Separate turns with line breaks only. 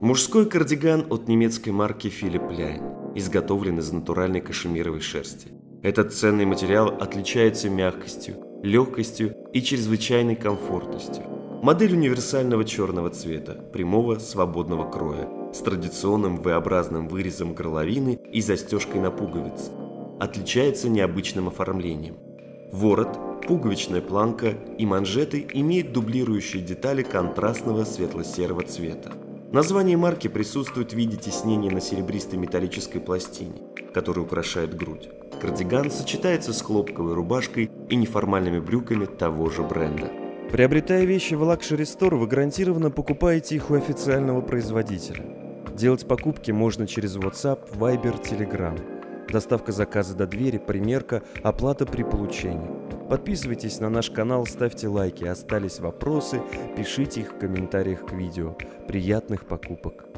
Мужской кардиган от немецкой марки Philip Ляйн, изготовлен из натуральной кашемировой шерсти. Этот ценный материал отличается мягкостью, легкостью и чрезвычайной комфортностью. Модель универсального черного цвета, прямого свободного кроя, с традиционным V-образным вырезом горловины и застежкой на пуговицы. Отличается необычным оформлением. Ворот, пуговичная планка и манжеты имеют дублирующие детали контрастного светло-серого цвета. Название марки присутствует в виде тиснения на серебристой металлической пластине, которая украшает грудь. Кардиган сочетается с хлопковой рубашкой и неформальными брюками того же бренда.
Приобретая вещи в Luxury Store, вы гарантированно покупаете их у официального производителя. Делать покупки можно через WhatsApp, Viber, Telegram. Доставка заказа до двери, примерка, оплата при получении. Подписывайтесь на наш канал, ставьте лайки. Остались вопросы, пишите их в комментариях к видео. Приятных покупок!